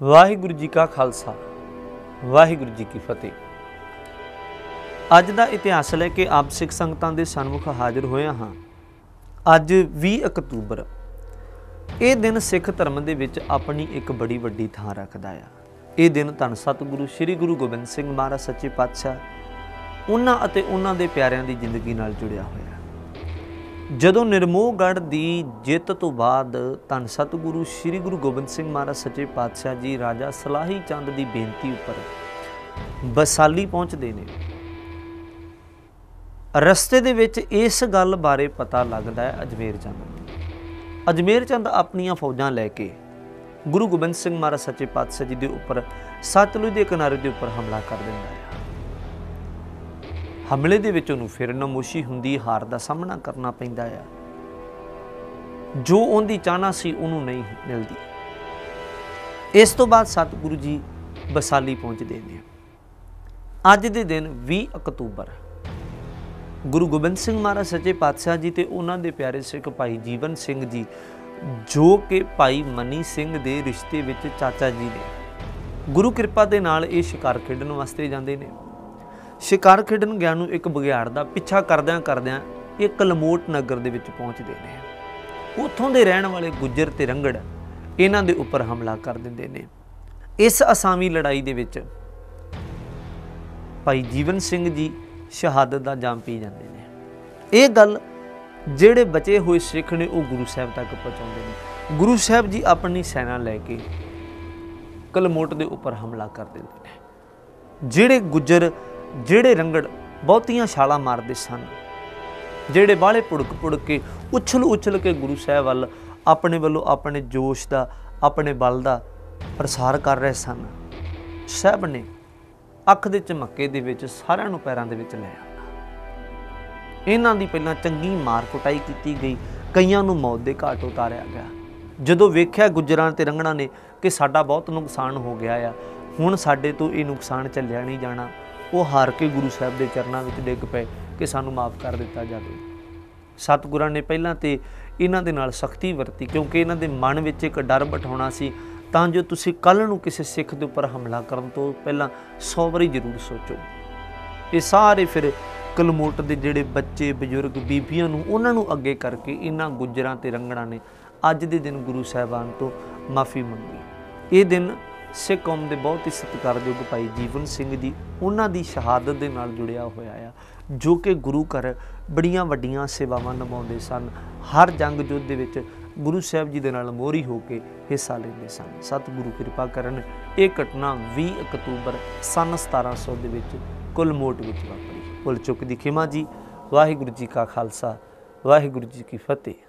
ਵਾਹਿਗੁਰੂ ਜੀ ਕਾ ਖਾਲਸਾ, ਵਾਹਿਗੁਰੂ ਜੀ ਕੀ ਫਤਿਹ। ਅੱਜ ਦਾ ਇਤਿਹਾਸ ਲੈ ਕੇ ਆਪ ਸਿੱਖ ਸੰਗਤਾਂ ਦੇ ਸਨਮੁਖ ਹਾਜ਼ਰ ਹੋਇਆ ਹਾਂ। ਅੱਜ 20 ਅਕਤੂਬਰ, ਇਹ ਦਿਨ ਸਿੱਖ ਧਰਮ ਦੇ ਵਿੱਚ ਆਪਣੀ ਇੱਕ ਬੜੀ ਵੱਡੀ ਥਾਂ ਰੱਖਦਾ ਆ। ਇਹ ਦਿਨ ਧੰਨ ਸਤਿਗੁਰੂ ਸ੍ਰੀ ਗੁਰੂ ਗੋਬਿੰਦ ਸਿੰਘ ਮਹਾਰਾਜ ਸੱਚੇ ਪਾਤਸ਼ਾਹ, ਉਹਨਾਂ ਅਤੇ ਉਹਨਾਂ ਦੇ ਪਿਆਰਿਆਂ ਦੀ ਜ਼ਿੰਦਗੀ ਨਾਲ ਜੁੜਿਆ ਹੋਇਆ ਜਦੋਂ ਨਿਰਮੋਹਗੜ੍ਹ ਦੀ ਜਿੱਤ ਤੋਂ ਬਾਅਦ ਧੰਨ ਸਤਿਗੁਰੂ ਸ੍ਰੀ ਗੁਰੂ ਗੋਬਿੰਦ ਸਿੰਘ ਮਹਾਰਾਜ ਸੱਚੇ ਪਾਤਸ਼ਾਹ ਜੀ, ਰਾਜਾ ਸਲਾਹੀ ਚੰਦ ਦੀ ਬੇਨਤੀ ਉੱਪਰ ਬਸਾਲੀ ਪਹੁੰਚਦੇ ਨੇ। ਰਸਤੇ ਦੇ ਵਿੱਚ ਇਸ ਗੱਲ ਬਾਰੇ ਪਤਾ ਲੱਗਦਾ ਹੈ ਅਜਮੇਰ ਚੰਦ ਨੂੰ। ਅਜਮੇਰ ਚੰਦ ਆਪਣੀਆਂ ਫੌਜਾਂ ਲੈ ਕੇ ਗੁਰੂ ਗੋਬਿੰਦ ਸਿੰਘ ਮਹਾਰਾਜ ਸੱਚੇ ਪਾਤਸ਼ਾਹ ਜੀ ਦੇ ਉੱਪਰ, ਸਤਲੁਜ ਦੇ ਕਿਨਾਰੇ ਦੇ ਉੱਪਰ ਹਮਲਾ ਕਰ ਦਿੰਦਾ ਹੈ। ਹਮਲੇ ਦੇ ਵਿੱਚ ਉਹਨੂੰ ਫਿਰ ਨਮੋਸ਼ੀ ਹੁੰਦੀ ਹਾਰ ਦਾ ਸਾਹਮਣਾ ਕਰਨਾ ਪੈਂਦਾ ਆ। ਜੋ ਉਹਦੀ ਚਾਹਨਾ ਸੀ ਉਹਨੂੰ ਨਹੀਂ ਮਿਲਦੀ। ਇਸ ਤੋਂ ਬਾਅਦ ਸਤਿਗੁਰੂ ਜੀ ਬਸਾਲੀ ਪਹੁੰਚਦੇ ਨੇ। ਅੱਜ ਦੇ ਦਿਨ 20 ਅਕਤੂਬਰ। ਗੁਰੂ ਗੋਬਿੰਦ ਸਿੰਘ ਮਹਾਰਾਜ ਸੱਚੇ ਪਾਤਸ਼ਾਹ ਜੀ ਤੇ ਉਹਨਾਂ ਦੇ ਪਿਆਰੇ ਸਿੱਖ ਭਾਈ ਜੀਵਨ ਸਿੰਘ ਜੀ, ਜੋ ਕਿ ਭਾਈ ਮਨੀ ਸਿੰਘ ਦੇ ਰਿਸ਼ਤੇ ਵਿੱਚ ਚਾਚਾ ਜੀ ਨੇ। ਗੁਰੂ ਕਿਰਪਾ ਦੇ ਨਾਲ ਇਹ ਸ਼ਿਕਾਰ ਖੇਡਣ ਵਾਸਤੇ ਜਾਂਦੇ ਨੇ। ਸ਼ਿਕਾਰ ਖੇਡਣ ਗਿਆ ਨੂੰ ਇੱਕ ਬਗਿਆੜ ਦਾ ਪਿੱਛਾ ਕਰਦਿਆਂ ਕਰਦਿਆਂ ਇਹ ਕਲਮੋਟ ਨਗਰ ਦੇ ਵਿੱਚ ਪਹੁੰਚਦੇ ਨੇ। ਉੱਥੋਂ ਦੇ ਰਹਿਣ ਵਾਲੇ ਗੁੱਜਰ ਤੇ ਰੰਗੜ ਇਹਨਾਂ ਦੇ ਉੱਪਰ ਹਮਲਾ ਕਰ ਦਿੰਦੇ ਨੇ। ਇਸ ਅਸਾਮੀ ਲੜਾਈ ਦੇ ਵਿੱਚ ਭਾਈ ਜੀਵਨ ਸਿੰਘ ਜੀ ਸ਼ਹਾਦਤ ਦਾ ਜਾਮ ਪੀ ਜਾਂਦੇ ਨੇ। ਇਹ ਗੱਲ ਜਿਹੜੇ ਬਚੇ ਹੋਏ ਸਿੱਖ ਨੇ ਉਹ ਗੁਰੂ ਸਾਹਿਬ ਤੱਕ ਪਹੁੰਚਾਉਂਦੇ ਨੇ। ਗੁਰੂ ਸਾਹਿਬ ਜੀ ਆਪਣੀ ਸੈਨਾ ਲੈ ਕੇ ਕਲਮੋਟ ਦੇ ਉੱਪਰ ਹਮਲਾ ਕਰ ਦਿੰਦੇ ਨੇ। ਜਿਹੜੇ ਗੁੱਜਰ ਜਿਹੜੇ ਰੰਗੜ ਬਹੁਤੀਆਂ ਛਾਲਾਂ ਮਾਰਦੇ ਸਨ, ਜਿਹੜੇ ਬਾਲੇ ਪੁੜਕ ਪੁੜਕ ਕੇ ਉਛਲ ਉਛਲ ਕੇ ਗੁਰੂ ਸਾਹਿਬ ਵੱਲ ਆਪਣੇ ਵੱਲੋਂ ਆਪਣੇ ਜੋਸ਼ ਦਾ, ਆਪਣੇ ਬਲ ਦਾ ਪ੍ਰਸਾਰ ਕਰ ਰਹੇ ਸਨ, ਸਾਹਿਬ ਨੇ ਅੱਖ ਦੇ ਚਮੱਕੇ ਦੇ ਵਿੱਚ ਸਾਰਿਆਂ ਨੂੰ ਪੈਰਾਂ ਦੇ ਵਿੱਚ ਲੈ ਆਉਂਦਾ ਇਹਨਾਂ ਦੀ ਪਹਿਲਾਂ ਚੰਗੀ ਮਾਰ ਕੁਟਾਈ ਕੀਤੀ ਗਈ, ਕਈਆਂ ਨੂੰ ਮੌਤ ਦੇ ਘਾਟ ਉਤਾਰਿਆ ਗਿਆ। ਜਦੋਂ ਵੇਖਿਆ ਗੁੱਜਰਾਂ ਤੇ ਰੰਗਣਾ ਨੇ ਕਿ ਸਾਡਾ ਬਹੁਤ ਨੁਕਸਾਨ ਹੋ ਗਿਆ ਆ, ਹੁਣ ਸਾਡੇ ਤੋਂ ਇਹ ਨੁਕਸਾਨ ਚੱਲਿਆ ਨਹੀਂ ਜਾਣਾ ਉਹ ਹਾਰ ਕੇ ਗੁਰੂ ਸਾਹਿਬ ਦੇ ਚਰਨਾਂ ਵਿੱਚ ਡਿੱਗ ਪਏ ਕਿ ਸਾਨੂੰ ਮਾਫ ਕਰ ਦਿੱਤਾ ਜਾਵੇ। ਸਤਿਗੁਰਾਂ ਨੇ ਪਹਿਲਾਂ ਤੇ ਇਹਨਾਂ ਦੇ ਨਾਲ ਸਖਤੀ ਵਰਤੀ, ਕਿਉਂਕਿ ਇਹਨਾਂ ਦੇ ਮਨ ਵਿੱਚ ਇੱਕ ਡਰ ਬਿਠਾਉਣਾ ਸੀ। ਤਾਂ ਜੋ ਤੁਸੀਂ ਕੱਲ ਨੂੰ ਕਿਸੇ ਸਿੱਖ ਦੇ ਉੱਪਰ ਹਮਲਾ ਕਰਨ ਤੋਂ ਪਹਿਲਾਂ 100 ਵਾਰੀ ਜ਼ਰੂਰ ਸੋਚੋ। ਇਹ ਸਾਰੇ ਫਿਰ ਕਲਮੋਟ ਦੇ ਜਿਹੜੇ ਬੱਚੇ, ਬਜ਼ੁਰਗ, ਬੀਬੀਆਂ ਨੂੰ, ਉਹਨਾਂ ਨੂੰ ਅੱਗੇ ਕਰਕੇ ਇਹਨਾਂ ਗੁੱਜਰਾਂ ਤੇ ਰੰਗਣਾ ਨੇ ਅੱਜ ਦੇ ਦਿਨ ਗੁਰੂ ਸਾਹਿਬਾਨ ਤੋਂ ਮਾਫੀ ਮੰਗੀ। ਇਹ ਦਿਨ ਸਿੱਖ ਕੌਮ ਦੇ ਬਹੁਤ ਹੀ ਸਤਿਕਾਰਯੋਗ ਭਾਈ ਜੀਵਨ ਸਿੰਘ ਦੀ ਉਹਨਾਂ ਦੀ ਸ਼ਹਾਦਤ ਦੇ ਨਾਲ ਜੁੜਿਆ ਹੋਇਆ ਆ, ਜੋ ਕਿ ਗੁਰੂ ਘਰ ਬੜੀਆਂ ਵੱਡੀਆਂ ਸੇਵਾਵਾਂ ਨਿਭਾਉਂਦੇ ਸਨ। ਹਰ ਜੰਗ ਯੁੱਧ ਦੇ ਵਿੱਚ ਗੁਰੂ ਸਾਹਿਬ ਜੀ ਦੇ ਨਾਲ ਮੋਹਰੀ ਹੋ ਕੇ ਹਿੱਸਾ ਲੈਂਦੇ ਸਨ। ਸਤਿਗੁਰੂ ਕਿਰਪਾ ਕਰਨ, ਇਹ ਘਟਨਾ 20 ਅਕਤੂਬਰ ਸਨ 1700 ਦੇ ਵਿੱਚ ਕੁਲਮੋਟ ਵਿੱਚ ਵਾਪਰੀ। ਭੁੱਲ ਚੁੱਕ ਦੀ ਖਿਮਾ ਜੀ, ਵਾਹਿਗੁਰੂ ਜੀ ਕਾ ਖਾਲਸਾ, ਵਾਹਿਗੁਰੂ ਜੀ ਕੀ ਫਤਿਹ।